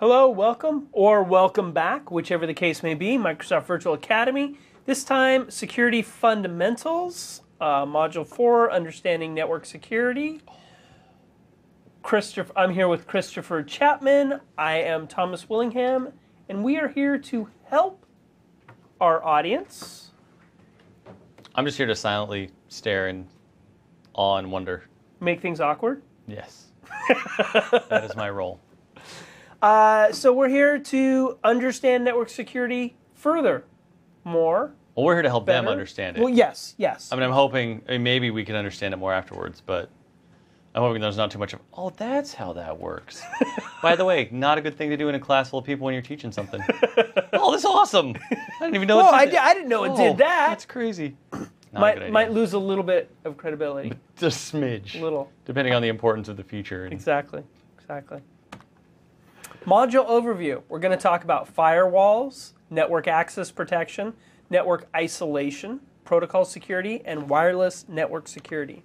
Hello, welcome, or welcome back, whichever the case may be. Microsoft Virtual Academy. This time, Security Fundamentals, uh, Module 4, Understanding Network Security. Christopher, I'm here with Christopher Chapman. I am Thomas Willingham, and we are here to help our audience. I'm just here to silently stare in awe and wonder. Make things awkward. Yes. that is my role. Uh, so we're here to understand network security further, more. Well, we're here to help them understand it. Well, yes, yes. I mean, I'm hoping I mean, maybe we can understand it more afterwards, but I'm hoping there's not too much of, oh, that's how that works. By the way, not a good thing to do in a class full of people when you're teaching something. oh, that's awesome. I didn't even know well, it I, did di- I didn't know it Oh, did that. That's crazy. Not a good might might lose a little bit of credibility. Just a smidge. little. Depending on the importance of the feature. Exactly. Exactly. Module overview. We're going to talk about firewalls, network access protection, network isolation, protocol security, and wireless network security.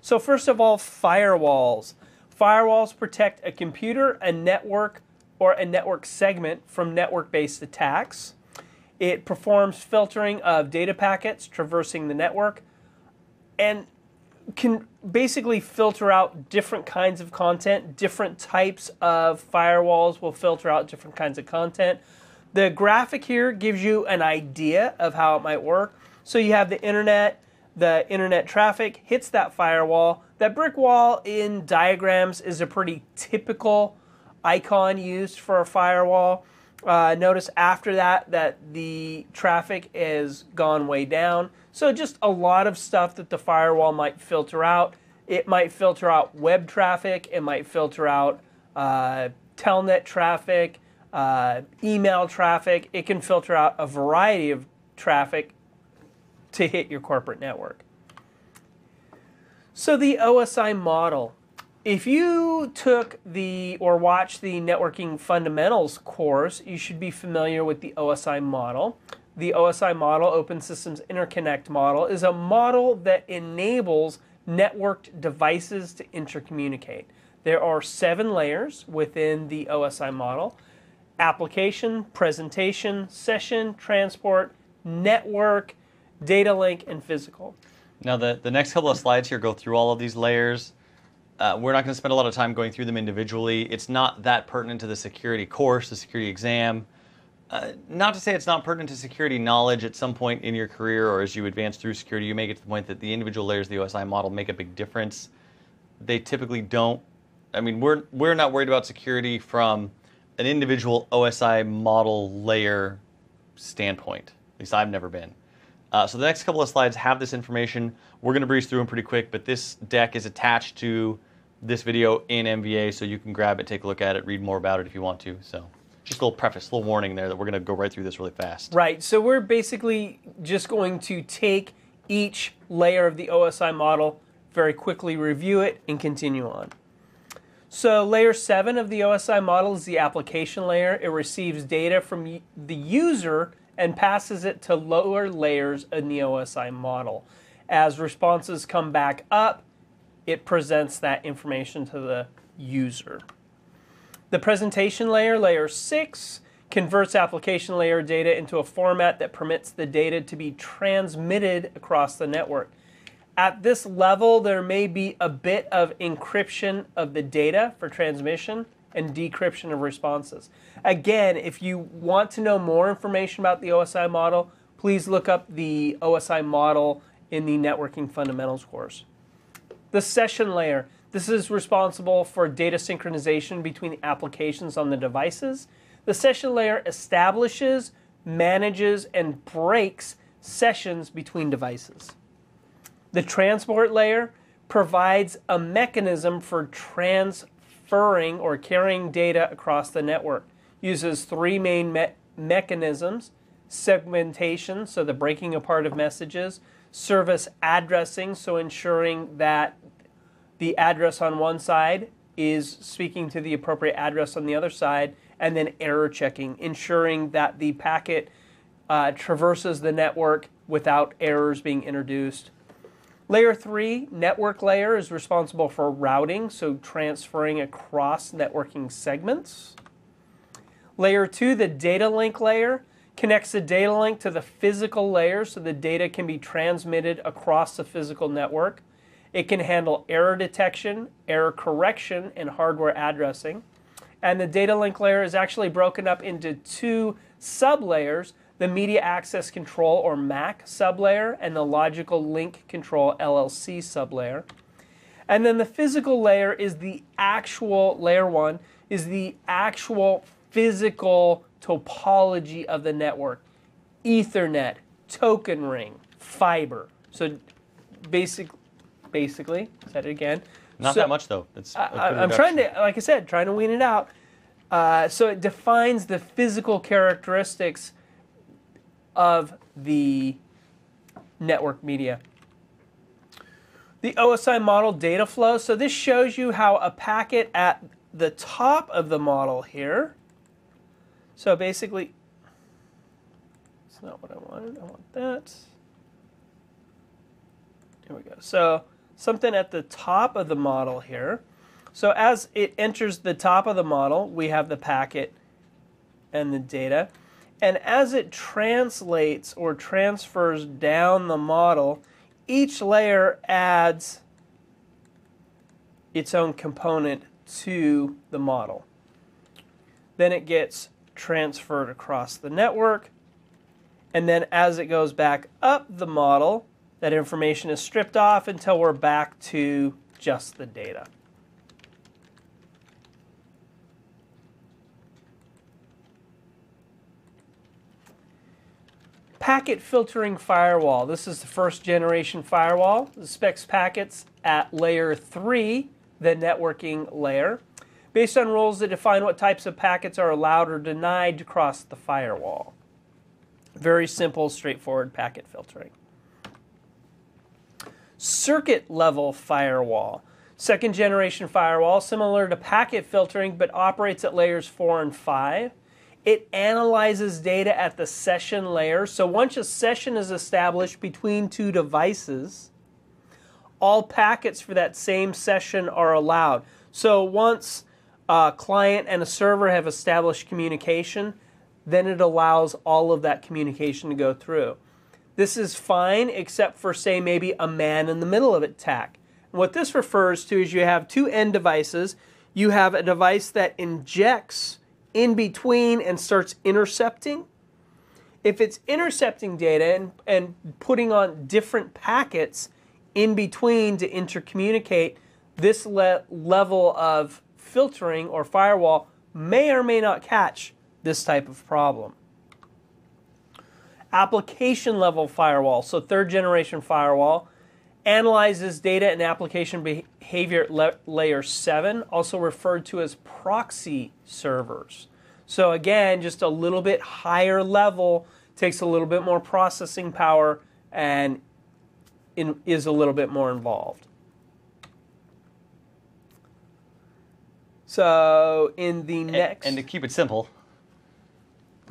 So, first of all, firewalls. Firewalls protect a computer, a network, or a network segment from network based attacks. It performs filtering of data packets traversing the network and can basically filter out different kinds of content. Different types of firewalls will filter out different kinds of content. The graphic here gives you an idea of how it might work. So you have the internet, the internet traffic hits that firewall. That brick wall in diagrams is a pretty typical icon used for a firewall. Uh, notice after that that the traffic is gone way down. So just a lot of stuff that the firewall might filter out. It might filter out web traffic. It might filter out uh, telnet traffic, uh, email traffic. It can filter out a variety of traffic to hit your corporate network. So the OSI model. If you took the or watched the networking fundamentals course, you should be familiar with the OSI model. The OSI model, Open Systems Interconnect model, is a model that enables networked devices to intercommunicate. There are seven layers within the OSI model application, presentation, session, transport, network, data link, and physical. Now, the, the next couple of slides here go through all of these layers. Uh, we're not going to spend a lot of time going through them individually. It's not that pertinent to the security course, the security exam. Uh, not to say it's not pertinent to security knowledge at some point in your career or as you advance through security, you may get to the point that the individual layers of the OSI model make a big difference. They typically don't. I mean, we're, we're not worried about security from an individual OSI model layer standpoint. At least I've never been. Uh, so the next couple of slides have this information. We're going to breeze through them pretty quick, but this deck is attached to this video in MVA, so you can grab it, take a look at it, read more about it if you want to. So just a little preface, a little warning there that we're going to go right through this really fast. Right. So we're basically just going to take each layer of the OSI model, very quickly review it, and continue on. So layer 7 of the OSI model is the application layer. It receives data from the user and passes it to lower layers in the OSI model. As responses come back up, it presents that information to the user. The presentation layer, layer 6, converts application layer data into a format that permits the data to be transmitted across the network. At this level, there may be a bit of encryption of the data for transmission and decryption of responses. Again, if you want to know more information about the OSI model, please look up the OSI model in the Networking Fundamentals course. The session layer. This is responsible for data synchronization between the applications on the devices. The session layer establishes, manages, and breaks sessions between devices. The transport layer provides a mechanism for transferring or carrying data across the network. Uses three main me- mechanisms segmentation, so the breaking apart of messages, service addressing, so ensuring that the address on one side is speaking to the appropriate address on the other side, and then error checking, ensuring that the packet uh, traverses the network without errors being introduced. Layer 3, network layer, is responsible for routing, so transferring across networking segments. Layer 2, the data link layer, connects the data link to the physical layer so the data can be transmitted across the physical network. It can handle error detection, error correction, and hardware addressing. And the data link layer is actually broken up into two sublayers the Media Access Control or MAC sublayer and the Logical Link Control LLC sublayer. And then the physical layer is the actual, layer one, is the actual physical topology of the network. Ethernet, token ring, fiber. So basic, basically, said it again. Not so, that much though. It's I, am trying to, like I said, trying to wean it out. Uh, so it defines the physical characteristics of the network media. The OSI model data flow. So this shows you how a packet at the top of the model here. So basically, it's not what I wanted. I want that. Here we go. So something at the top of the model here. So as it enters the top of the model, we have the packet and the data. And as it translates or transfers down the model, each layer adds its own component to the model. Then it gets transferred across the network. And then as it goes back up the model, that information is stripped off until we're back to just the data. packet filtering firewall. This is the first generation firewall. It specs packets at layer 3, the networking layer, based on rules that define what types of packets are allowed or denied to cross the firewall. Very simple, straightforward packet filtering. Circuit level firewall. Second generation firewall, similar to packet filtering, but operates at layers 4 and 5. It analyzes data at the session layer. So once a session is established between two devices, all packets for that same session are allowed. So once a client and a server have established communication, then it allows all of that communication to go through. This is fine except for, say, maybe a man in the middle of attack. And what this refers to is you have two end devices. You have a device that injects in between and starts intercepting, if it's intercepting data and, and putting on different packets in between to intercommunicate, this le- level of filtering or firewall may or may not catch this type of problem. Application level firewall, so third generation firewall, analyzes data and application behavior at layer 7, also referred to as proxy servers. So again, just a little bit higher level, takes a little bit more processing power, and in, is a little bit more involved. So in the next, and, and to keep it simple,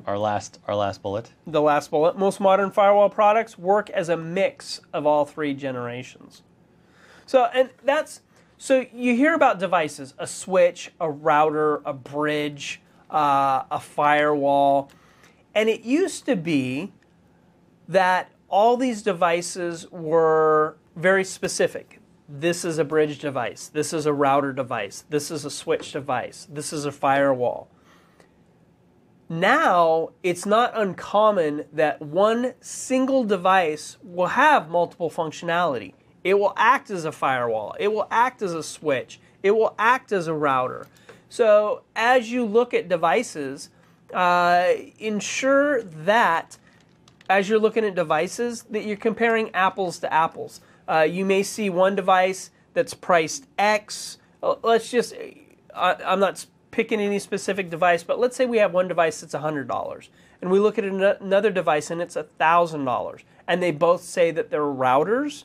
our last our last bullet. The last bullet. Most modern firewall products work as a mix of all three generations. So and that's so you hear about devices, a switch, a router, a bridge, uh, a firewall, and it used to be that all these devices were very specific. This is a bridge device. This is a router device. This is a switch device. This is a firewall. Now, it's not uncommon that one single device will have multiple functionality. It will act as a firewall, it will act as a switch, it will act as a router. So, as you look at devices, uh, ensure that as you're looking at devices, that you're comparing apples to apples. Uh, you may see one device that's priced X. Let's just, I, I'm not picking any specific device, but let's say we have one device that's $100 and we look at another device and it's $1,000 and they both say that they're routers.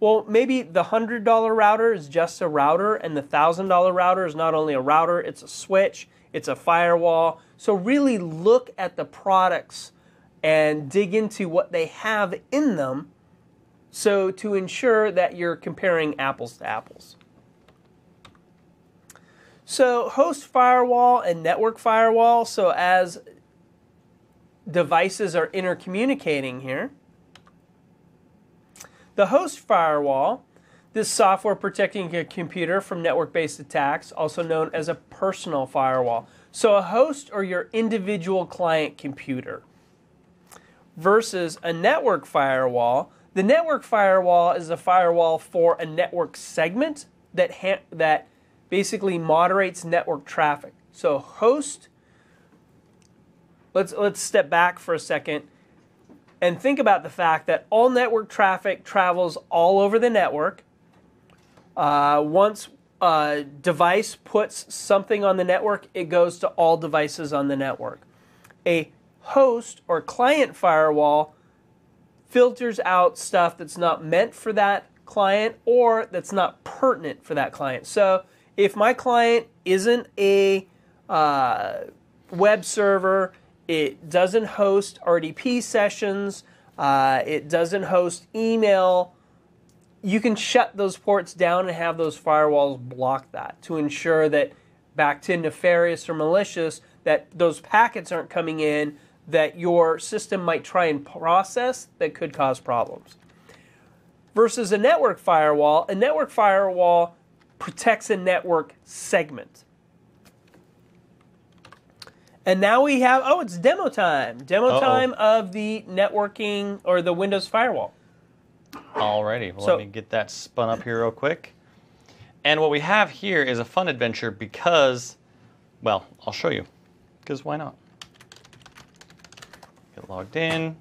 Well, maybe the $100 router is just a router and the $1,000 router is not only a router, it's a switch, it's a firewall. So really look at the products and dig into what they have in them so to ensure that you're comparing apples to apples. So, host firewall and network firewall. So, as devices are intercommunicating here, the host firewall, this software protecting a computer from network based attacks, also known as a personal firewall. So, a host or your individual client computer versus a network firewall. The network firewall is a firewall for a network segment that ha- that basically moderates network traffic. So host let's let's step back for a second and think about the fact that all network traffic travels all over the network. Uh, once a device puts something on the network, it goes to all devices on the network. A host or client firewall filters out stuff that's not meant for that client or that's not pertinent for that client. So if my client isn't a uh, web server, it doesn't host RDP sessions, uh, it doesn't host email, you can shut those ports down and have those firewalls block that to ensure that back to nefarious or malicious that those packets aren't coming in that your system might try and process that could cause problems. Versus a network firewall, a network firewall protects a network segment. And now we have, oh, it's demo time. Demo Uh-oh. time of the networking or the Windows firewall. Alrighty, well, So- let me get that spun up here real quick. And what we have here is a fun adventure because, well, I'll show you. Because why not? Get logged in,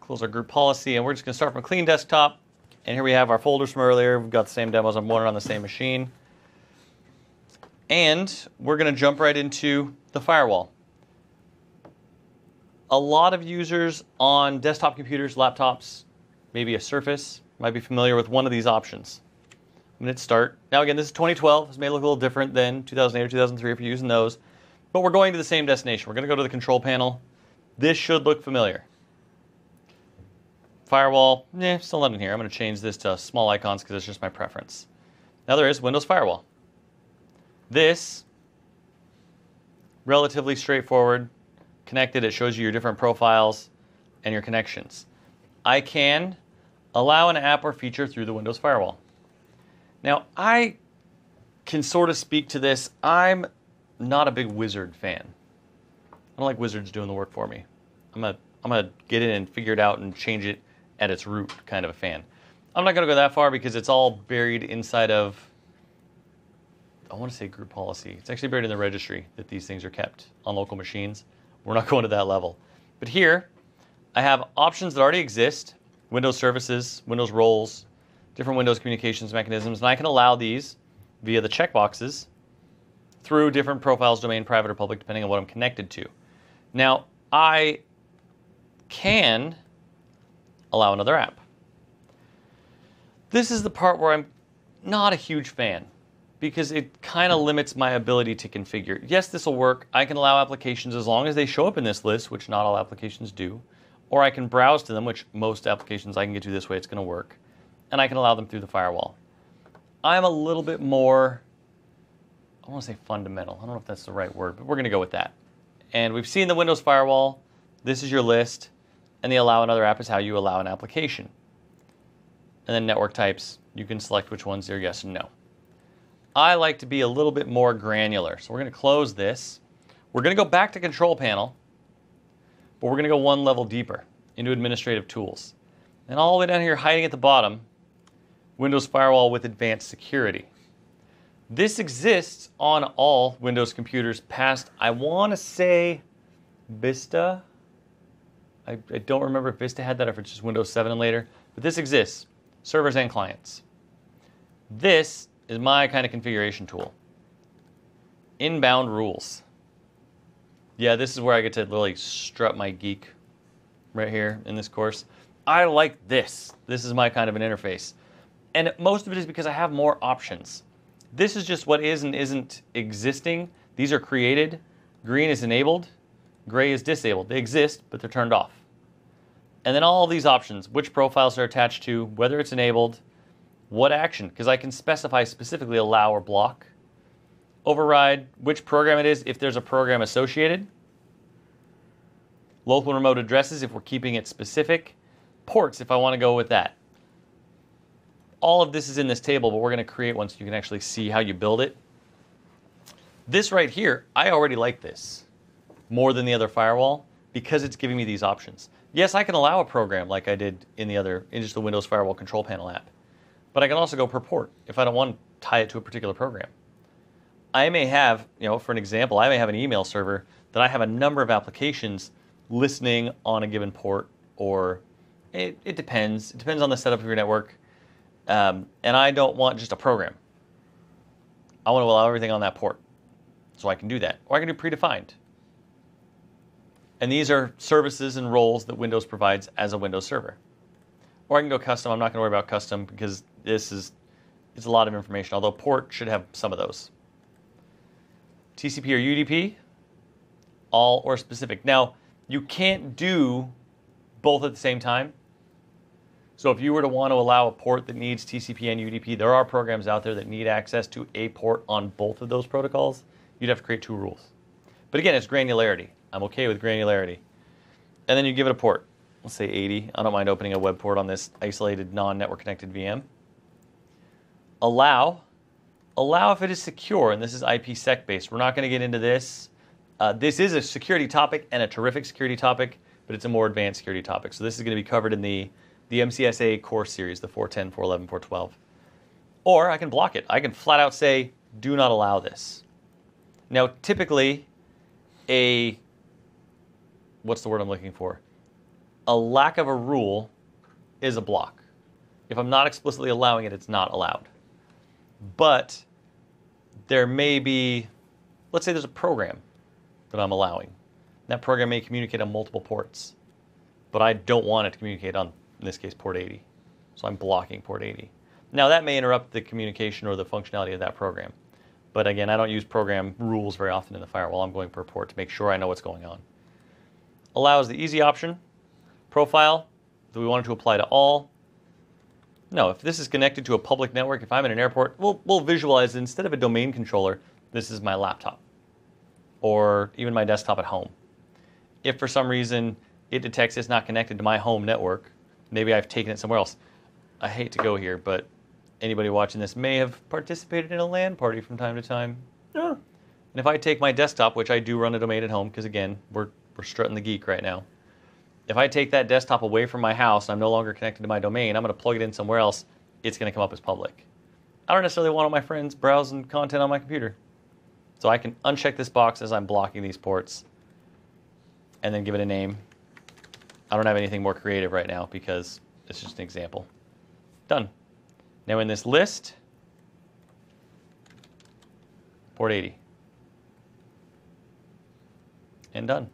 close our group policy, and we're just going to start from a clean desktop. And here we have our folders from earlier. We've got the same demos. I'm running on the same machine. And we're going to jump right into the firewall. A lot of users on desktop computers, laptops, maybe a Surface, might be familiar with one of these options. I'm going to hit start. Now, again, this is 2012. This may look a little different than 2008 or 2003 if you're using those. But we're going to the same destination. We're going to go to the control panel. This should look familiar. Firewall, eh, still not in here. I'm going to change this to small icons because it's just my preference. Now there is Windows Firewall. This, relatively straightforward, connected. It shows you your different profiles and your connections. I can allow an app or feature through the Windows Firewall. Now, I can sort of speak to this. I'm not a big wizard fan. I don't like wizards doing the work for me. I'm a I'm gonna get in and figure it out and change it at its root kind of a fan. I'm not gonna go that far because it's all buried inside of I want to say group policy. It's actually buried in the registry that these things are kept on local machines. We're not going to that level. But here, I have options that already exist Windows services, Windows roles, different Windows communications mechanisms, and I can allow these via the checkboxes through different profiles, domain, private, or public, depending on what I'm connected to. Now, I can allow another app. This is the part where I'm not a huge fan because it kind of limits my ability to configure. Yes, this will work. I can allow applications as long as they show up in this list, which not all applications do, or I can browse to them, which most applications I can get to this way, it's going to work, and I can allow them through the firewall. I'm a little bit more, I want to say fundamental. I don't know if that's the right word, but we're going to go with that. And we've seen the Windows firewall. This is your list, and the allow another app is how you allow an application. And then network types, you can select which ones are yes and no. I like to be a little bit more granular. So we're going to close this. We're going to go back to control panel, but we're going to go one level deeper into administrative tools. And all the way down here, hiding at the bottom, Windows Firewall with Advanced Security. This exists on all Windows computers past, I want to say, Vista. I, I don't remember if Vista had that or if it's just Windows 7 and later, but this exists, servers and clients. This is my kind of configuration tool. Inbound rules. Yeah, this is where I get to really strut my geek right here in this course. I like this. This is my kind of an interface. And most of it is because I have more options. This is just what is and isn't existing. These are created. Green is enabled, gray is disabled. They exist, but they're turned off. And then all these options, which profiles are attached to, whether it's enabled, what action, because I can specify specifically allow or block, override which program it is if there's a program associated. Local remote addresses if we're keeping it specific. Ports if I want to go with that. All of this is in this table, but we're going to create one so you can actually see how you build it. This right here, I already like this more than the other firewall because it's giving me these options. Yes, I can allow a program like I did in the other, in just the Windows Firewall Control Panel app. But I can also go per port if I don't want to tie it to a particular program. I may have, you know, for an example, I may have an email server that I have a number of applications listening on a given port, or it, it depends. It depends on the setup of your network. Um, and I don't want just a program. I want to allow everything on that port. So I can do that. Or I can do predefined. And these are services and roles that Windows provides as a Windows server. Or I can go custom. I'm not going to worry about custom because this is it's a lot of information, although port should have some of those. TCP or UDP, all or specific. Now, you can't do both at the same time. So if you were to want to allow a port that needs TCP and UDP, there are programs out there that need access to a port on both of those protocols. You'd have to create two rules. But again, it's granularity. I'm okay with granularity. And then you give it a port. Let's say 80. I don't mind opening a web port on this isolated non-network connected VM. Allow. Allow if it is secure, and this is IPsec based. We're not going to get into this. Uh, this is a security topic and a terrific security topic, but it's a more advanced security topic. So this is going to be covered in the, the MCSA course series, the 410, 411, 412. Or I can block it. I can flat out say, do not allow this. Now, typically, a what's the word I'm looking for? A lack of a rule is a block. If I'm not explicitly allowing it, it's not allowed. But there may be, let's say there's a program that I'm allowing. That program may communicate on multiple ports, but I don't want it to communicate on, in this case, port 80. So I'm blocking port 80. Now that may interrupt the communication or the functionality of that program. But again, I don't use program rules very often in the firewall. I'm going per port to make sure I know what's going on. Allow is the easy option. Profile, do we want it to apply to all? No, if this is connected to a public network, if I'm in an airport, we'll, we'll visualize instead of a domain controller, this is my laptop or even my desktop at home. If for some reason it detects it's not connected to my home network, maybe I've taken it somewhere else. I hate to go here, but anybody watching this may have participated in a LAN party from time to time. Yeah. And if I take my desktop, which I do run a domain at home, because again, we're, we're strutting the geek right now. If I take that desktop away from my house and I'm no longer connected to my domain, I'm going to plug it in somewhere else. It's going to come up as public. I don't necessarily want all my friends browsing content on my computer. So I can uncheck this box as I'm blocking these ports and then give it a name. I don't have anything more creative right now because it's just an example. Done. Now in this list, port 80. And done.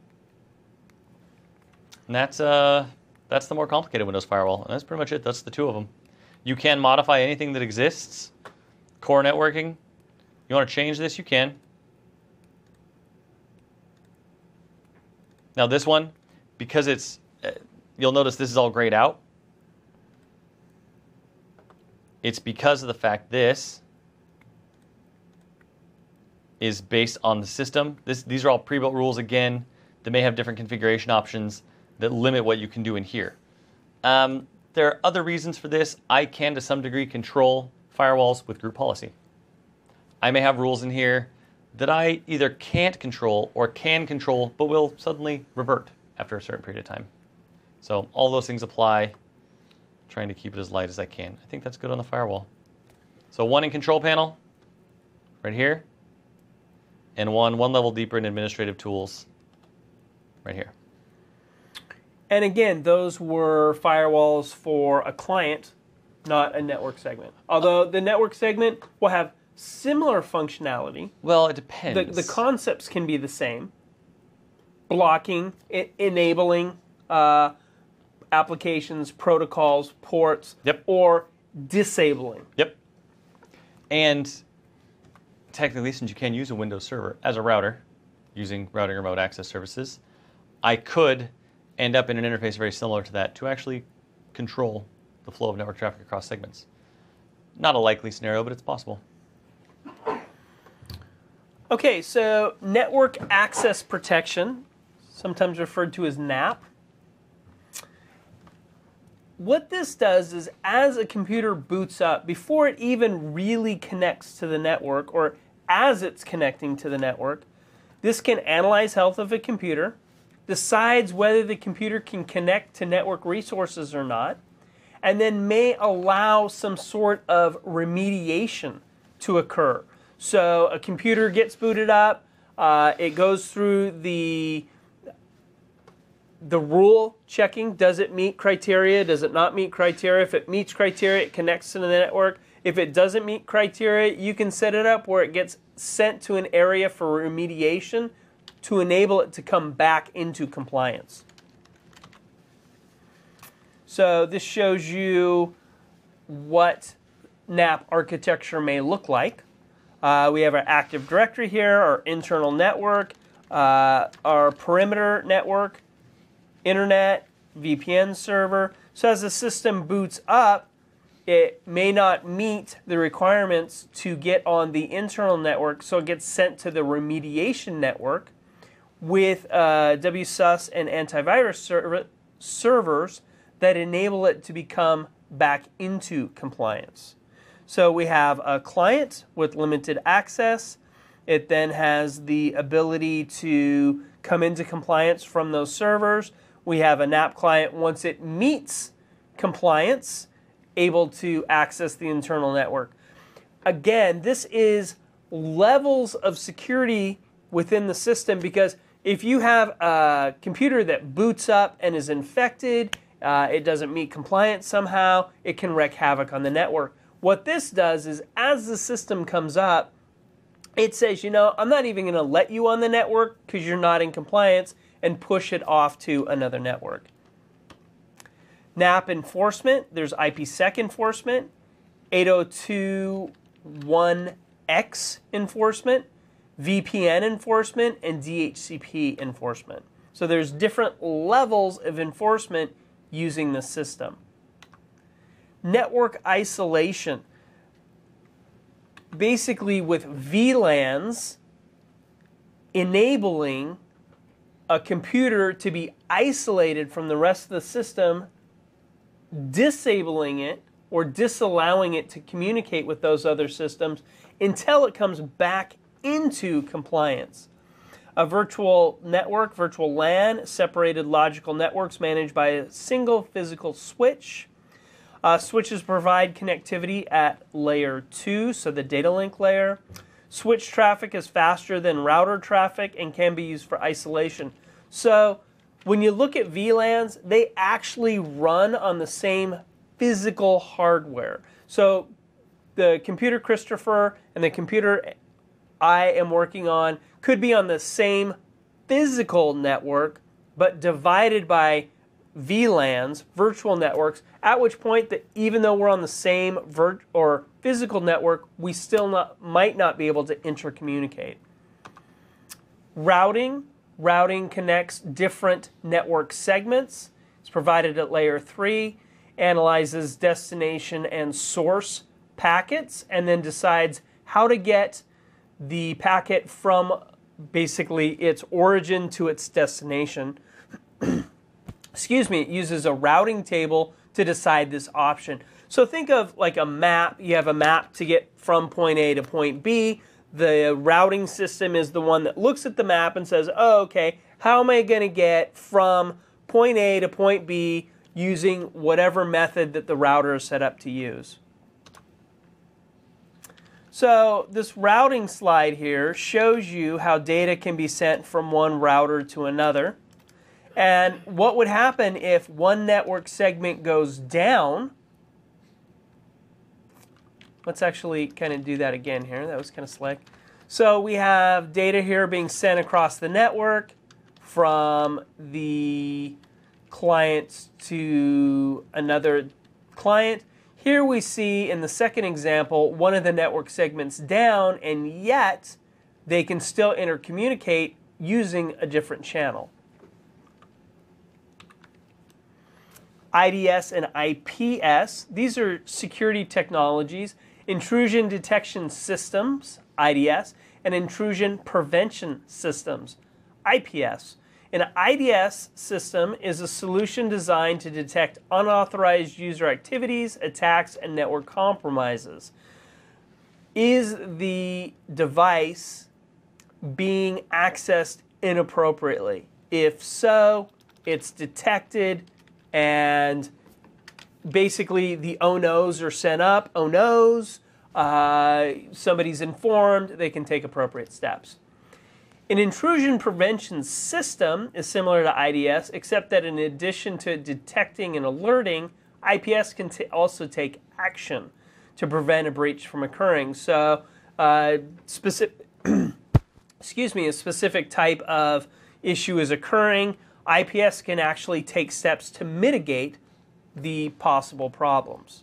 And that's, uh, that's the more complicated Windows firewall. And that's pretty much it. That's the two of them. You can modify anything that exists. Core networking. You want to change this, you can. Now this one, because it's, uh, you'll notice this is all grayed out. It's because of the fact this is based on the system. This, these are all pre-built rules again that may have different configuration options that limit what you can do in here. Um, there are other reasons for this. I can, to some degree, control firewalls with group policy. I may have rules in here that I either can't control or can control, but will suddenly revert after a certain period of time. So all those things apply trying to keep it as light as I can. I think that's good on the firewall. So one in control panel, right here, and one one level deeper in administrative tools, right here. And again, those were firewalls for a client, not a network segment. Although the network segment will have similar functionality. Well, it depends. the concepts can be the same. Blocking, enabling uh, applications, protocols, ports, Yep. or disabling. Yep. And technically, since you can use a Windows server as a router using routing remote access services, I could end up in an interface very similar to that to actually control the flow of network traffic across segments. Not a likely scenario, but it's possible. Okay, so network access protection, sometimes referred to as NAP. What this does is as a computer boots up, before it even really connects to the network or as it's connecting to the network, this can analyze health of a computer, decides whether the computer can connect to network resources or not, and then may allow some sort of remediation to occur. So a computer gets booted up, uh, it goes through the the rule checking does it meet criteria does it not meet criteria? If it meets criteria it connects to the network. If it doesn't meet criteria you can set it up where it gets sent to an area for remediation to enable it to come back into compliance so this shows you what NAP architecture may look like. Uh, we have our Active Directory here, our internal network, uh, our perimeter network, internet, VPN server. So as the system boots up, it may not meet the requirements to get on the internal network, so it gets sent to the remediation network with uh, WSUS and antivirus ser servers that enable it to become back into compliance. So we have a client with limited access. It then has the ability to come into compliance from those servers. We have a NAP client once it meets compliance, able to access the internal network. Again, this is levels of security within the system because if you have a computer that boots up and is infected, uh, it doesn't meet compliance somehow, it can wreak havoc on the network. What this does is as the system comes up, it says, you know, I'm not even going to let you on the network because you're not in compliance and push it off to another network. NAP enforcement, there's IPsec enforcement, 802.1x enforcement, VPN enforcement, and DHCP enforcement. So there's different levels of enforcement using the system. Network isolation. Basically, with VLANs enabling a computer to be isolated from the rest of the system, disabling it or disallowing it to communicate with those other systems until it comes back into compliance a virtual network, virtual LAN, separated logical networks managed by a single physical switch. Uh, switches provide connectivity at layer 2, so the data link layer. Switch traffic is faster than router traffic and can be used for isolation. So when you look at VLANs, they actually run on the same physical hardware. So the computer Christopher and the computer I am working on could be on the same physical network, but divided by VLANs, virtual networks, at which point that even though we're on the same virt or physical network, we still not, might not be able to intercommunicate. Routing, routing connects different network segments. It's provided at layer three, analyzes destination and source packets, and then decides how to get the packet from basically its origin to its destination. Excuse me, it uses a routing table to decide this option. So think of like a map. You have a map to get from point A to point B. The routing system is the one that looks at the map and says, oh, okay, how am I going to get from point A to point B using whatever method that the router is set up to use? So this routing slide here shows you how data can be sent from one router to another. And what would happen if one network segment goes down? Let's actually kind of do that again here. That was kind of slick. So we have data here being sent across the network from the client to another client. Here we see in the second example one of the network segments down, and yet they can still intercommunicate using a different channel. IDS and IPS, these are security technologies. Intrusion detection systems, IDS, and intrusion prevention systems, IPS. An IDS system is a solution designed to detect unauthorized user activities, attacks, and network compromises. Is the device being accessed inappropriately? If so, it's detected and basically the oh no's are sent up. Oh no's, uh, somebody's informed, they can take appropriate steps. An intrusion prevention system is similar to IDS, except that in addition to detecting and alerting, IPS can also take action to prevent a breach from occurring. So, uh, specific, excuse me, a specific type of issue is occurring. IPS can actually take steps to mitigate the possible problems.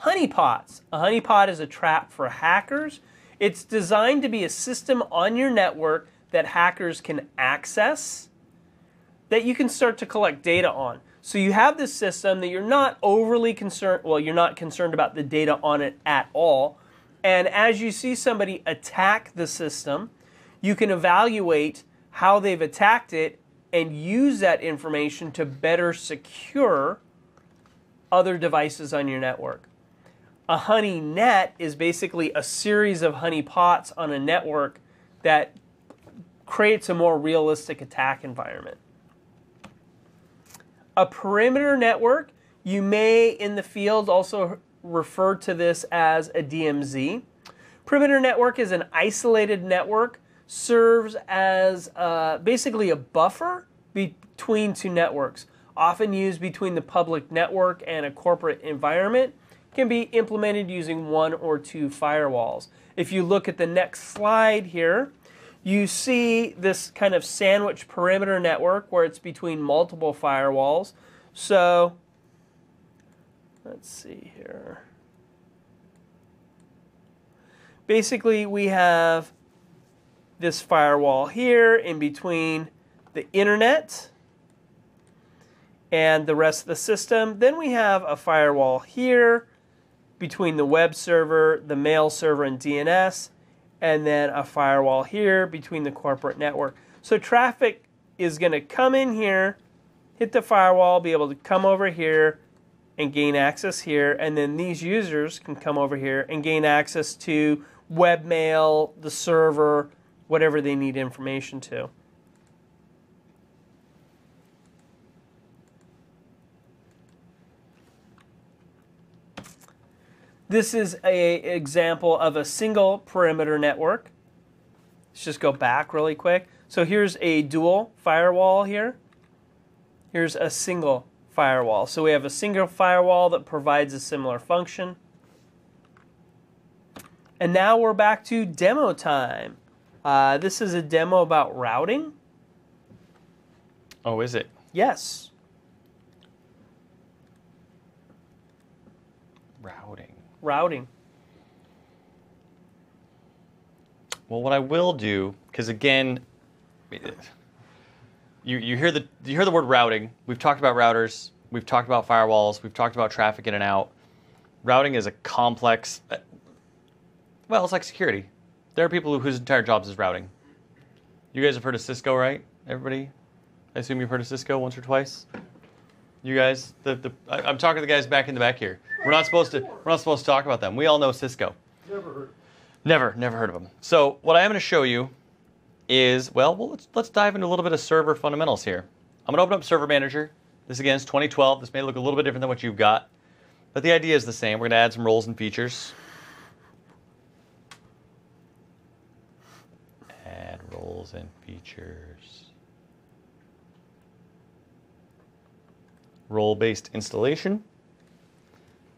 Honeypots. A honeypot is a trap for hackers. It's designed to be a system on your network that hackers can access that you can start to collect data on. So you have this system that you're not overly concerned, well, you're not concerned about the data on it at all. And as you see somebody attack the system, you can evaluate how they've attacked it and use that information to better secure other devices on your network. A honey net is basically a series of honey pots on a network that creates a more realistic attack environment. A perimeter network, you may in the field also refer to this as a DMZ. Perimeter network is an isolated network serves as uh, basically a buffer between two networks, often used between the public network and a corporate environment, can be implemented using one or two firewalls. If you look at the next slide here, you see this kind of sandwich perimeter network where it's between multiple firewalls. So let's see here. Basically, we have this firewall here in between the internet and the rest of the system. Then we have a firewall here between the web server, the mail server, and DNS, and then a firewall here between the corporate network. So traffic is going to come in here, hit the firewall, be able to come over here and gain access here, and then these users can come over here and gain access to webmail, the server, whatever they need information to. This is a example of a single perimeter network. Let's just go back really quick. So here's a dual firewall here. Here's a single firewall. So we have a single firewall that provides a similar function. And now we're back to demo time. Uh, this is a demo about routing. Oh, is it? Yes. Routing. Well, what I will do, because again, you, you hear the you hear the word routing. We've talked about routers. We've talked about firewalls. We've talked about traffic in and out. Routing is a complex. Well, it's like security. There are people whose entire jobs is routing. You guys have heard of Cisco, right? Everybody? I assume you've heard of Cisco once or twice. You guys, the, the I, am talking to the guys back in the back here. We're not supposed to we're not supposed to talk about them. We all know Cisco. Never heard. Never, never heard of them. So what I am going to show you is well, well let's let's dive into a little bit of server fundamentals here. I'm going to open up Server Manager. This again is 2012. This may look a little bit different than what you've got, but the idea is the same. We're going to add some roles and features. Add roles and features. Role-based installation.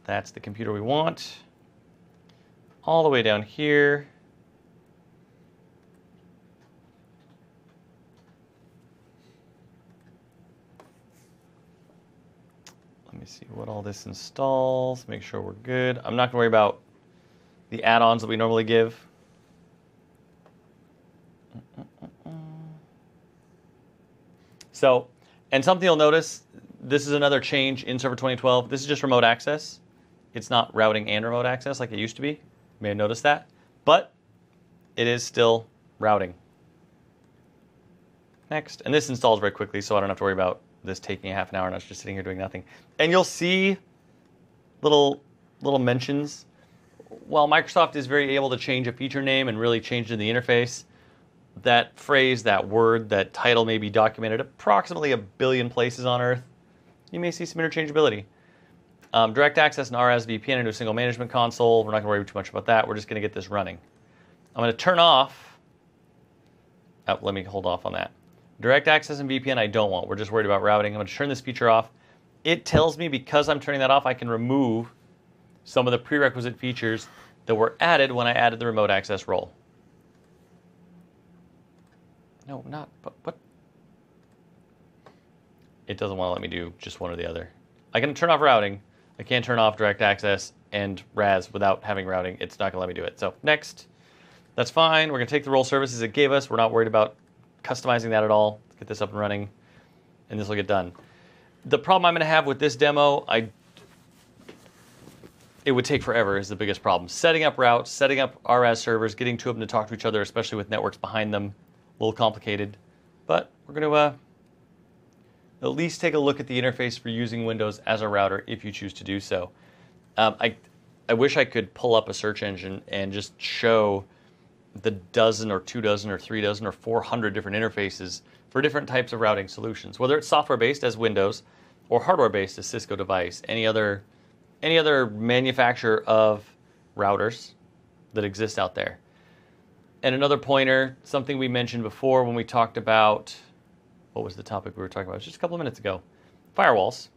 That's the computer we want. All the way down here. Let me see what all this installs, make sure we're good. I'm not going to worry about the add-ons that we normally give. Mm, mm, mm, so, and something you'll notice, this is another change in Server 2012. This is just remote access. It's not routing and remote access like it used to be. You may have noticed that. but it is still routing. Next. And this installs very quickly, so I don't have to worry about this taking a half an hour and us just sitting here doing nothing. And you'll see little little mentions. While Microsoft is very able to change a feature name and really change in the interface, that phrase, that word, that title may be documented approximately a billion places on Earth. You may see some interchangeability. Um, direct access and RAS VPN into a single management console. We're not going to worry too much about that. We're just going to get this running. I'm going to turn off. Oh, let me hold off on that. Direct access and VPN I don't want. We're just worried about routing. I'm going to turn this feature off. It tells me because I'm turning that off, I can remove some of the prerequisite features that were added when I added the remote access role. No, not, but, but. It doesn't want to let me do just one or the other. I can turn off routing. I can't turn off direct access and RAS without having routing. It's not going to let me do it. So next, that's fine. We're going to take the role services it gave us. We're not worried about customizing that at all. Let's get this up and running, and this will get done. The problem I'm going to have with this demo, I it would take forever is the biggest problem. Setting up routes, setting up RAS servers, getting two of them to talk to each other, especially with networks behind them, a little complicated. But we're going to uh, at least take a look at the interface for using Windows as a router if you choose to do so. Um, I, I wish I could pull up a search engine and just show the dozen or two dozen or three dozen or 400 different interfaces for different types of routing solutions, whether it's software based as Windows or hardware based as Cisco device, any other, any other manufacturer of routers that exist out there. And another pointer, something we mentioned before when we talked about what was the topic we were talking about? Just a couple of minutes ago. Firewalls.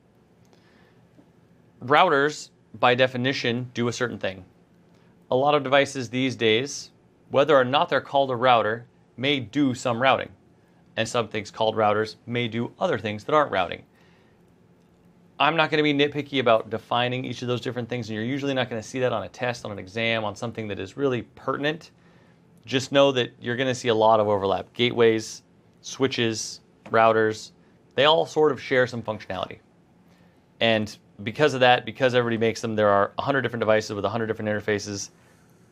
Routers, by definition, do a certain thing. A lot of devices these days, whether or not they're called a router, may do some routing. And some things called routers may do other things that aren't routing. I'm not going to be nitpicky about defining each of those different things, and you're usually not going to see that on a test, on an exam, on something that is really pertinent. Just know that you're going to see a lot of overlap. Gateways, switches, routers, they all sort of share some functionality. And because of that, because everybody makes them, there are 100 different devices with 100 different interfaces.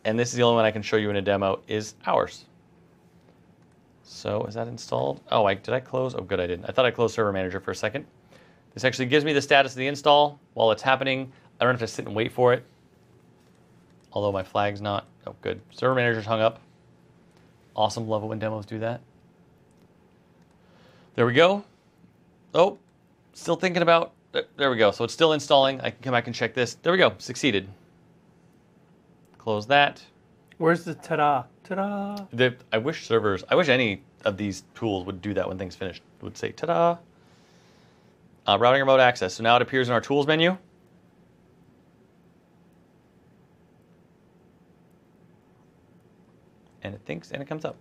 And this is the only one I can show you in a demo is ours. So is that installed? Oh, I, did I close? Oh, good, I didn't. I thought I closed Server Manager for a second. This actually gives me the status of the install while it's happening. I don't have to sit and wait for it. Although my flag's not. Oh, good. Server Manager's hung up. Awesome. Love it when demos do that. There we go. Oh, still thinking about. There we go. So it's still installing. I can come back and check this. There we go. Succeeded. Close that. Where's the ta-da? Ta-da! The, I wish servers. I wish any of these tools would do that when things finished. It would say ta-da. Uh, routing remote access. So now it appears in our tools menu. And it thinks and it comes up.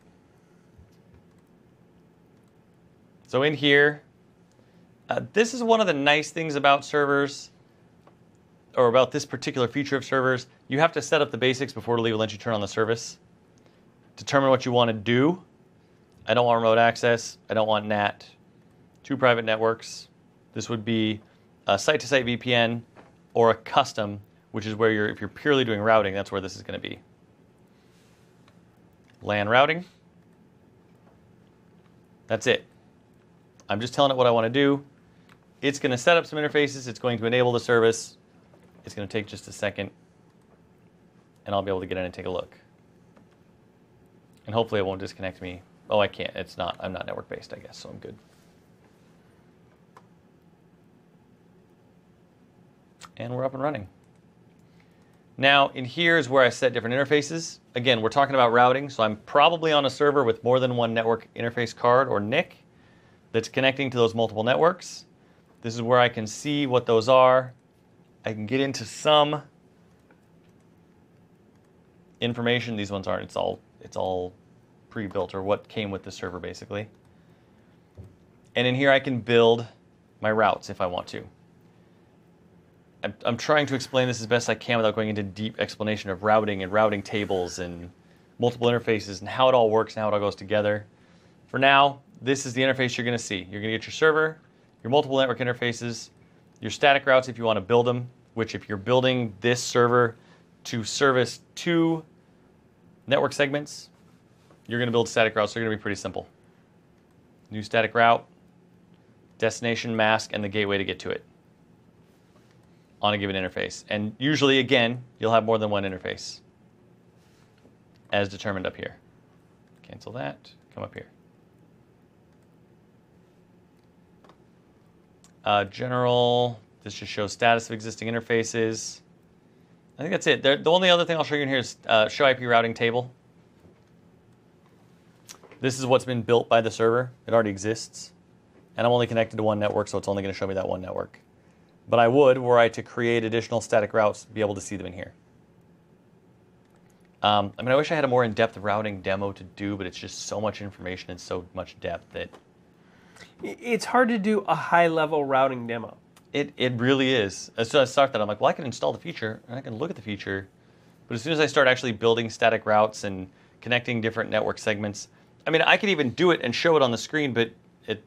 So in here, uh, this is one of the nice things about servers, or about this particular feature of servers. You have to set up the basics before it'll even let you turn on the service. Determine what you want to do. I don't want remote access. I don't want NAT. Two private networks. This would be a site-to-site VPN or a custom, which is where you're, if you're purely doing routing, that's where this is going to be. LAN routing. That's it. I'm just telling it what I want to do. It's going to set up some interfaces. It's going to enable the service. It's going to take just a second. And I'll be able to get in and take a look. And hopefully it won't disconnect me. Oh, I can't. It's not. I'm not network based, I guess, so I'm good. And we're up and running. Now, in here is where I set different interfaces. Again, we're talking about routing, so I'm probably on a server with more than one network interface card or NIC that's connecting to those multiple networks. This is where I can see what those are. I can get into some information. These ones aren't. It's all it's all pre-built or what came with the server basically. And in here I can build my routes if I want to. I'm, I'm trying to explain this as best I can without going into deep explanation of routing and routing tables and multiple interfaces and how it all works and how it all goes together. For now, this is the interface you're going to see. You're going to get your server, your multiple network interfaces, your static routes if you want to build them, which if you're building this server to service two Network segments, you're going to build static routes. They're going to be pretty simple. New static route, destination mask, and the gateway to get to it on a given interface. And usually, again, you'll have more than one interface as determined up here. Cancel that, come up here. Uh, general, this just shows status of existing interfaces. I think that's it. There, the only other thing I'll show you in here is uh, show IP routing table. This is what's been built by the server. It already exists. And I'm only connected to one network, so it's only going to show me that one network. But I would, were I to create additional static routes, be able to see them in here. Um, I mean, I wish I had a more in-depth routing demo to do, but it's just so much information and so much depth that It's hard to do a high-level routing demo. it, it really is. As soon as I start that, I'm like, well, I can install the feature and I can look at the feature. But as soon as I start actually building static routes and connecting different network segments, I mean, I could even do it and show it on the screen, but it,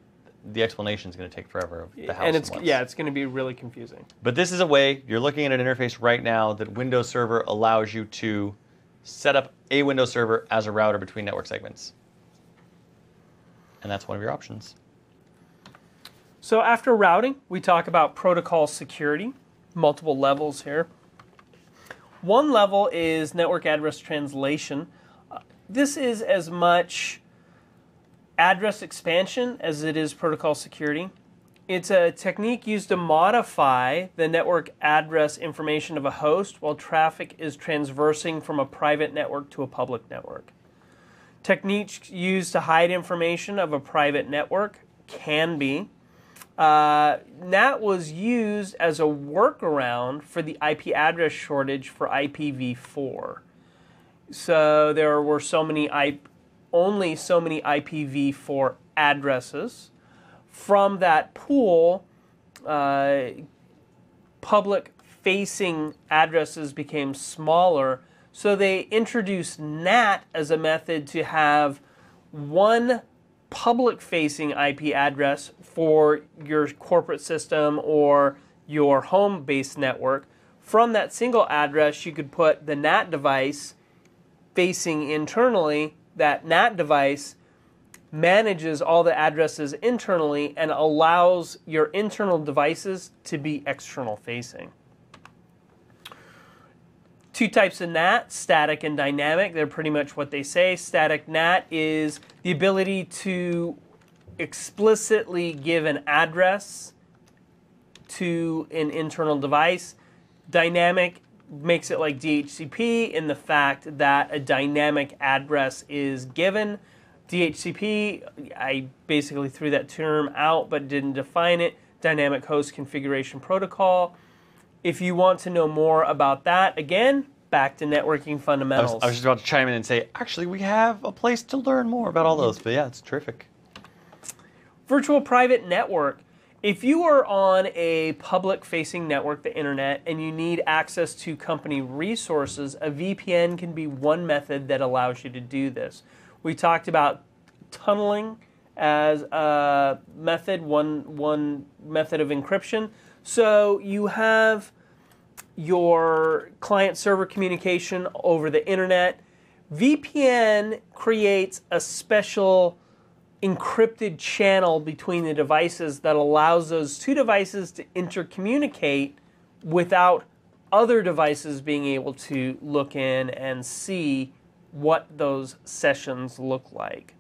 the explanation is going to take forever of the house and it's yeah, it's going to be really confusing. But this is a way, you're looking at an interface right now that Windows Server allows you to set up a Windows Server as a router between network segments. And that's one of your options. So after routing, we talk about protocol security, multiple levels here. One level is network address translation. Uh, This is as much address expansion as it is protocol security. It's a technique used to modify the network address information of a host while traffic is transversing from a private network to a public network. Techniques used to hide information of a private network can be uh, NAT was used as a workaround for the IP address shortage for IPv4. So there were so many I, only so many IPv4 addresses. From that pool, uh, public facing addresses became smaller. So they introduced NAT as a method to have one public facing IP address for your corporate system or your home based network. From that single address, you could put the NAT device facing internally. That NAT device manages all the addresses internally and allows your internal devices to be external facing. Two types of NAT, static and dynamic. They're pretty much what they say. Static NAT is the ability to explicitly give an address to an internal device. Dynamic makes it like DHCP in the fact that a dynamic address is given. DHCP, I basically threw that term out but didn't define it. Dynamic Host Configuration Protocol. If you want to know more about that, again, back to networking I was, fundamentals. I was just about to chime in and say, actually, we have a place to learn more about all those. But yeah, it's terrific. virtual private network. If you are on a public facing network, the internet, and you need access to company resources, a VPN can be one method that allows you to do this. We talked about tunneling as a method, one, one method of encryption. So you have your client server communication over the internet. VPN creates a special encrypted channel between the devices that allows those two devices to intercommunicate without other devices being able to look in and see what those sessions look like.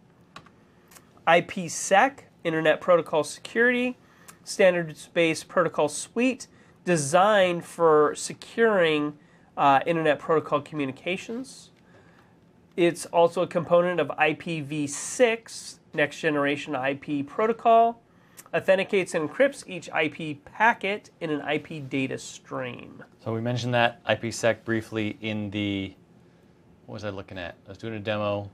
IPsec, Internet Protocol Security, standards-based protocol suite designed for securing uh, Internet Protocol communications. It's also a component of IPv6, next generation IP protocol. Authenticates and encrypts each IP packet in an IP data stream. So we mentioned that IPsec briefly in the, what was I looking at? I was doing a demo,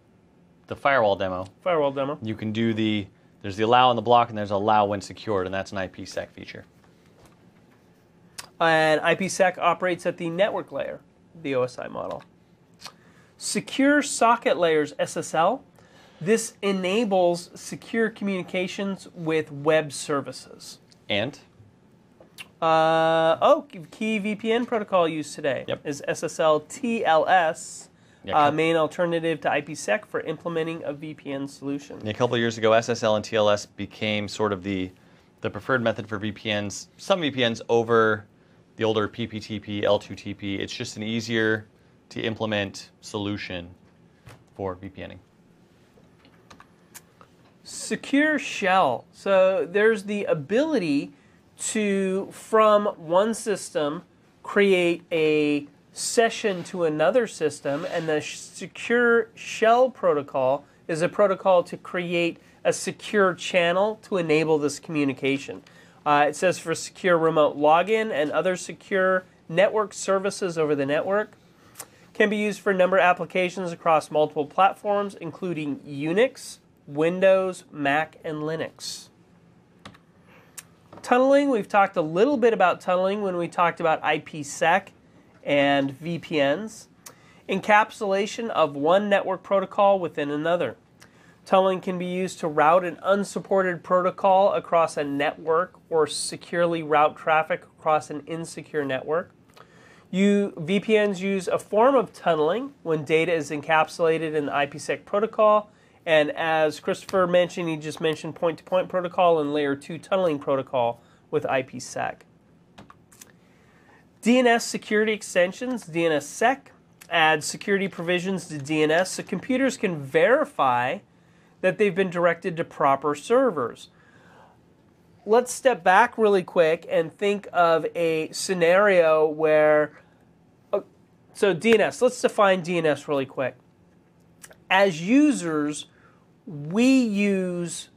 the firewall demo. Firewall demo. You can do the, there's the allow on the block and there's allow when secured, and that's an IPsec feature. And IPsec operates at the network layer, the OSI model. Secure socket layers, SSL. This enables secure communications with web services. And Uh, oh, key VPN protocol used today Yep. is SSL TLS. Yeah, uh, main alternative to IPsec for implementing a VPN solution. A couple of years ago, SSL and TLS became sort of the the preferred method for VPNs. Some VPNs over the older PPTP, L2TP. It's just an easier to implement solution for VPNing. Secure shell. So there's the ability to, from one system, create a session to another system, and the secure shell protocol is a protocol to create a secure channel to enable this communication. Uh, it says for secure remote login and other secure network services over the network. Can be used for a number of applications across multiple platforms, including Unix, Windows, Mac, and Linux. Tunneling, we've talked a little bit about tunneling when we talked about IPsec and VPNs. Encapsulation of one network protocol within another. Tunneling can be used to route an unsupported protocol across a network or securely route traffic across an insecure network. You, VPNs use a form of tunneling when data is encapsulated in the IPsec protocol. And as Christopher mentioned, he just mentioned point to point protocol and layer 2 tunneling protocol with IPsec. DNS security extensions, DNSSEC, adds security provisions to DNS so computers can verify that they've been directed to proper servers. Let's step back really quick and think of a scenario where. oh, So, DNS, let's define DNS really quick. As users, we use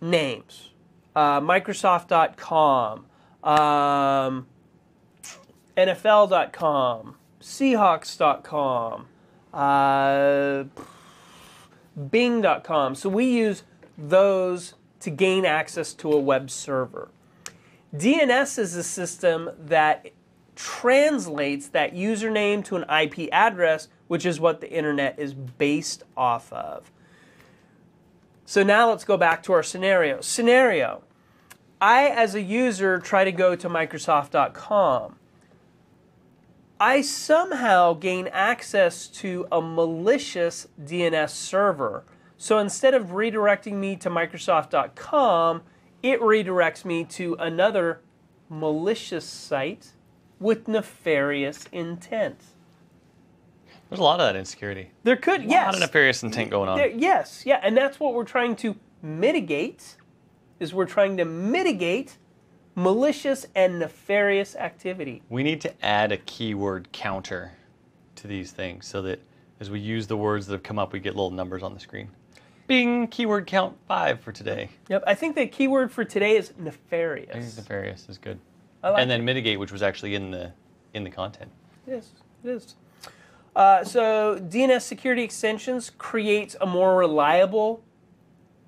names uh, Microsoft.com, um, NFL.com, Seahawks.com, uh, Bing.com. So we use those to gain access to a web server. DNS is a system that translates that username to an IP address, which is what the internet is based off of. So now let's go back to our scenario. Scenario I, as a user, try to go to Microsoft.com. I somehow gain access to a malicious DNS server. So instead of redirecting me to Microsoft.com, it redirects me to another malicious site with nefarious intent. There's a lot of that insecurity. There could, A yes. lot of nefarious intent going on. There- yes, yeah, and that's what we're trying to mitigate. Is we're trying to mitigate malicious and nefarious activity. We need to add a keyword counter to these things so that as we use the words that have come up, we get little numbers on the screen. Bing, keyword count five for today. Yep, I think the keyword for today is I think nefarious. nefarious is good. I like and then mitigate, which was actually in the in the content. Yes, It is. It is. Uh, so DNS security extensions creates a more reliable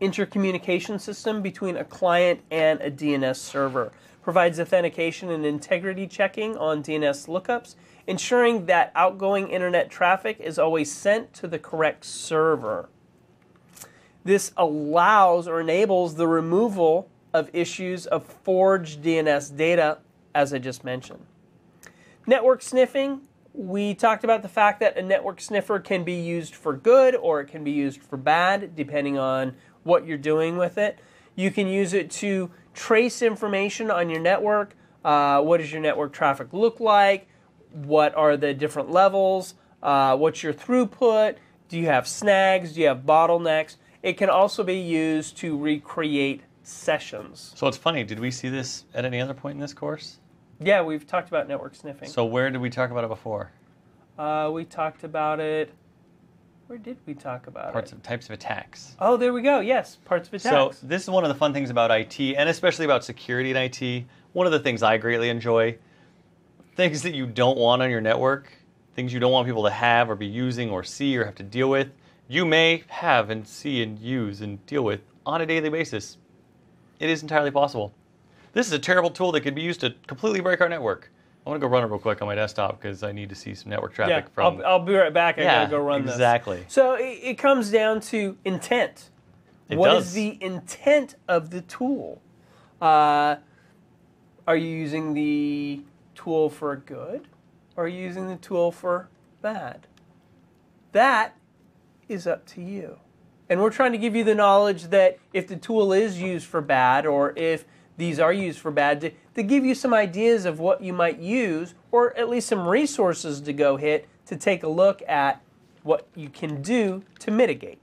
intercommunication system between a client and a DNS server. Provides authentication and integrity checking on DNS lookups, ensuring that outgoing internet traffic is always sent to the correct server. This allows or enables the removal of issues of forged DNS data, as I just mentioned. Network sniffing, we talked about the fact that a network sniffer can be used for good or it can be used for bad, depending on what you're doing with it. You can use it to trace information on your network. Uh, what does your network traffic look like? What are the different levels? Uh, what's your throughput? Do you have snags? Do you have bottlenecks? It can also be used to recreate sessions. So it's funny. Did we see this at any other point in this course? Yeah, we've talked about network sniffing. So where did we talk about it before? Uh, we talked about it. Where did we talk about Parts it? of types of attacks. Oh, there we go. Yes, parts of attacks. So this is one of the fun things about IT, and especially about security in IT. One of the things I greatly enjoy, things that you don't want on your network, things you don't want people to have or be using or see or have to deal with, you may have and see and use and deal with on a daily basis. It is entirely possible. This is a terrible tool that could be used to completely break our network. I want to go run it real quick on my desktop because I need to see some network yeah, traffic from. I'll, I'll be right back. I yeah, gotta go run this. exactly. So it, it comes down to intent. It What is does. the intent of the tool? Uh, are you using the tool for good, or are you using the tool for bad? That is up to you. And we're trying to give you the knowledge that if the tool is used for bad or if these are used for bad, to, to give you some ideas of what you might use or at least some resources to go hit to take a look at what you can do to mitigate.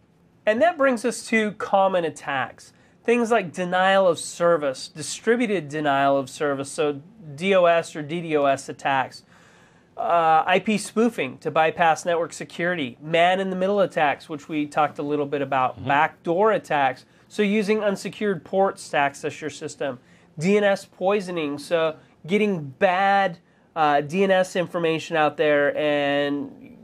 And that brings us to common attacks. Things like denial of service, distributed denial of service, so DOS or DDoS attacks, uh, IP spoofing to bypass network security, man in the middle attacks, which we talked a little bit about, mm-hmm. backdoor attacks, so using unsecured ports to access your system, DNS poisoning, so getting bad uh, DNS information out there and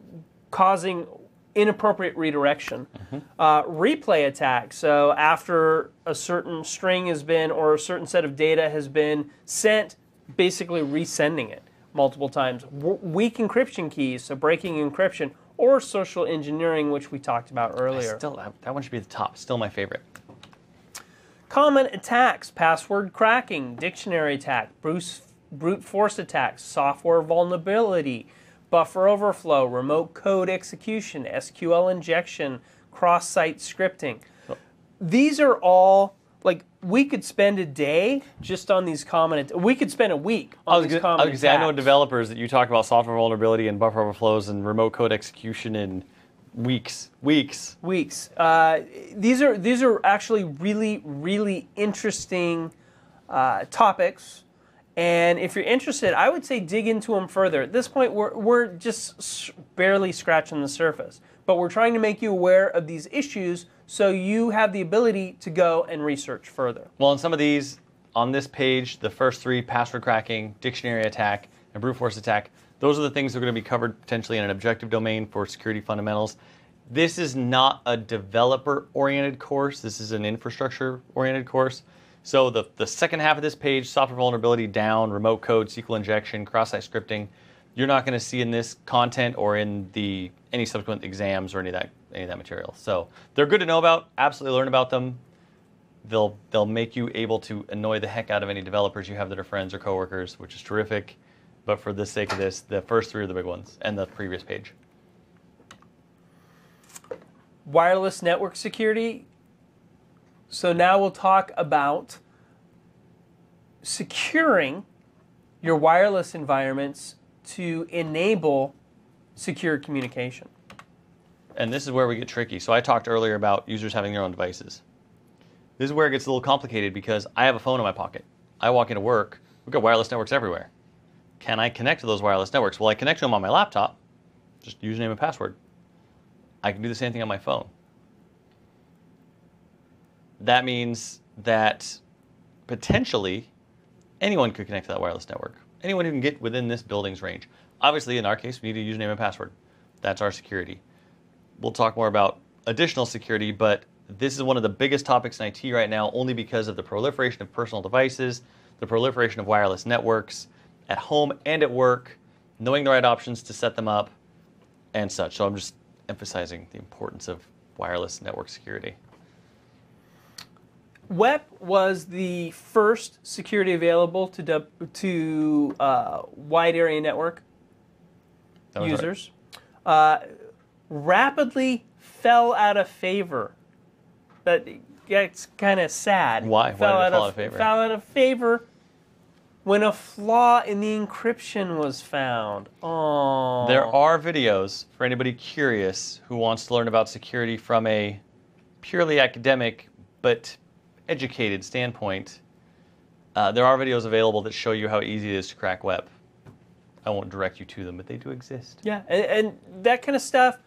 causing inappropriate redirection. Mm-hmm. Uh, replay attack. So after a certain string has been or a certain set of data has been sent, basically resending it multiple times. W- weak encryption keys, so breaking encryption, or social engineering, which we talked about earlier. I still, that one should be the top. Still my favorite. Common attacks: password cracking, dictionary attack, brute, brute force attacks, software vulnerability buffer overflow, remote code execution, SQL injection, cross site scripting. These are all like we could spend a day just on these common. We could spend a week on I was these gonna, common. I, was say, I know developers that you talk about software vulnerability and buffer overflows and remote code execution in weeks, weeks, weeks. Uh, these are these are actually really really interesting uh, topics and if you're interested, I would say dig into them further. At this point, we're, we're just barely scratching the surface. But we're trying to make you aware of these issues so you have the ability to go and research further. Well, in some of these, on this page, the first three password cracking, dictionary attack, and brute force attack those are the things that are going to be covered potentially in an objective domain for security fundamentals. This is not a developer oriented course, this is an infrastructure oriented course. So the, the second half of this page, software vulnerability down, remote code, SQL injection, cross-site scripting, you're not going to see in this content or in the any subsequent exams or any of that any of that material. So they're good to know about. Absolutely learn about them. They'll they'll make you able to annoy the heck out of any developers you have that are friends or coworkers, which is terrific. But for the sake of this, the first three are the big ones, and the previous page. Wireless network security so now we'll talk about securing your wireless environments to enable secure communication. And this is where we get tricky. So I talked earlier about users having their own devices. This is where it gets a little complicated because I have a phone in my pocket. I walk into work, we've got wireless networks everywhere. Can I connect to those wireless networks? Well, I connect to them on my laptop, just username and password. I can do the same thing on my phone that means that potentially anyone could connect to that wireless network. Anyone who can get within this building's range. Obviously, in our case, we need a username and password. That's our security. We'll talk more about additional security, but this is one of the biggest topics in IT right now only because of the proliferation of personal devices, the proliferation of wireless networks at home and at work, knowing the right options to set them up, and such. So I'm just emphasizing the importance of wireless network security. WEP was the first security available to to uh, wide area network users. Right. Uh, rapidly fell out of favor. That gets kind of sad. Why? Fell Why did it fall out of favor? Fell out of favor when a flaw in the encryption was found. Oh. There are videos for anybody curious who wants to learn about security from a purely academic but educated standpoint, uh, there are videos available that show you how easy it is to crack WEP. I won't direct you to them, but they do exist. Yeah, and, and that kind of stuff.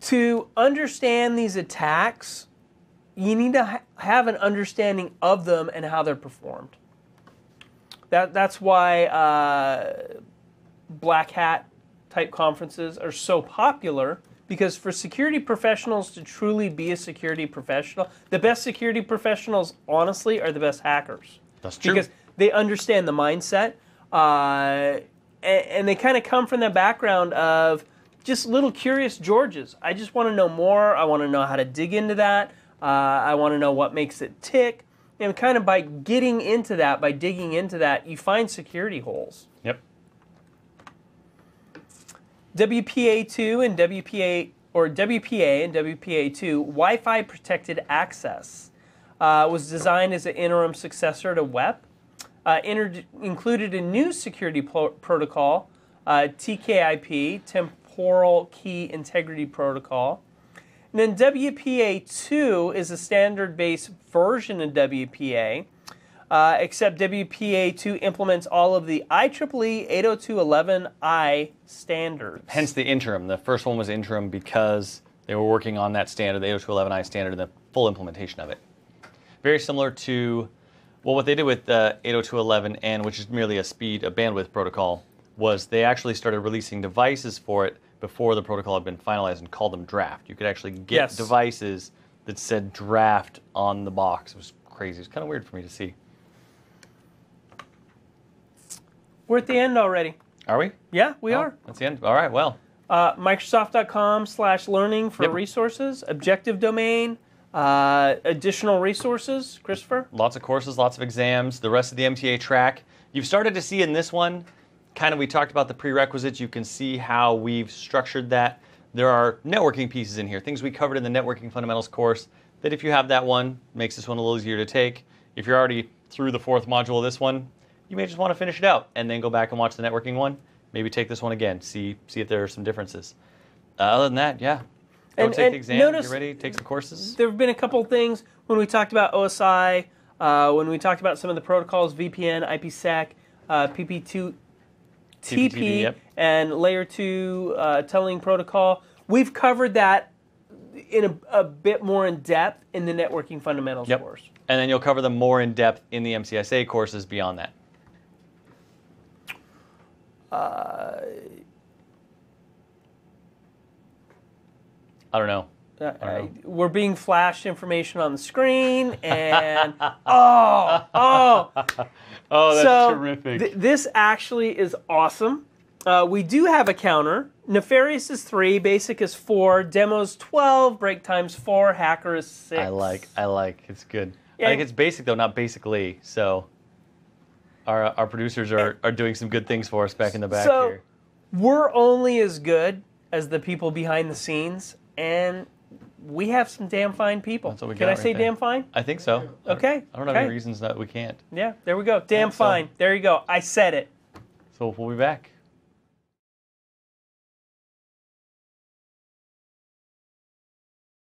To understand these attacks, you need to ha- have an understanding of them and how they're performed. That that's why uh, black hat type conferences are so popular because for security professionals to truly be a security professional, the best security professionals, honestly, are the best hackers. That's true. Because they understand the mindset, uh, and, and, they kind of come from the background of just little curious Georges. I just want to know more. I want to know how to dig into that. Uh, I want to know what makes it tick. And kind of by getting into that, by digging into that, you find security holes. Yep. WPA2 and WPA or WPA and WPA2 Wi-Fi protected access uh, was designed as an interim successor to WEP. Uh, inter- included a new security pro- protocol, uh, TKIP, Temporal Key Integrity Protocol. And then WPA2 is a standard-based version of WPA, uh, except WPA2 implements all of the IEEE 802.11i standards. Hence the interim. The first one was interim because they were working on that standard, the 802.11i standard, and the full implementation of it. Very similar to well, what they did with uh, 802.11n, which is merely a speed, a bandwidth protocol, was they actually started releasing devices for it before the protocol had been finalized and called them draft. You could actually get Yes. devices that said draft on the box. It was crazy. It was kind of weird for me to see. We're at the end already. Are we? Yeah, we Oh, are. That's the end. All right. Well, Uh, Microsoft.com slash learning for Yep. resources, objective domain, uh, additional resources. Christopher? lots of courses, lots of exams, the rest of the MTA track. You've started to see in this one, kind of, we talked about the prerequisites. You can see how we've structured that. There are networking pieces in here, things we covered in the networking fundamentals course. That if you have that one, makes this one a little easier to take. If you're already through the fourth module of this one, you may just want to finish it out and then go back and watch the networking one. Maybe take this one again, see see if there are some differences. Uh, other than that, yeah, go And- take and the exam, notice- get ready, take some courses. There have been a couple things when we talked about OSI, uh, when we talked about some of the protocols, VPN, IPsec, uh, PP2, TP, TPTP, yep. and layer 2 uh, tunneling protocol. We've covered that in a, a bit more in depth in the networking fundamentals Yep. course. And then you'll cover them more in depth in the MCSA courses beyond that. I don't know. Uh, don't know. we're being flashed information on the screen, and oh, oh, Oh, that's so terrific. th- this actually is awesome. Uh, we do have a counter. Nefarious is three, basic is four, demos twelve, break times four, hacker is six. I like. I like. It's good. Yeah. I think it's basic though, not basically. So, our our producers are, are doing some good things for us back in the back So- here. We're only as good as the people behind the scenes, and we have some damn fine people. That's what we Can got I right say there. damn fine? I think so. Okay. I don't have any reasons that we can't. Yeah, there we go. Damn so- fine. There you go. I said it. So we'll be back.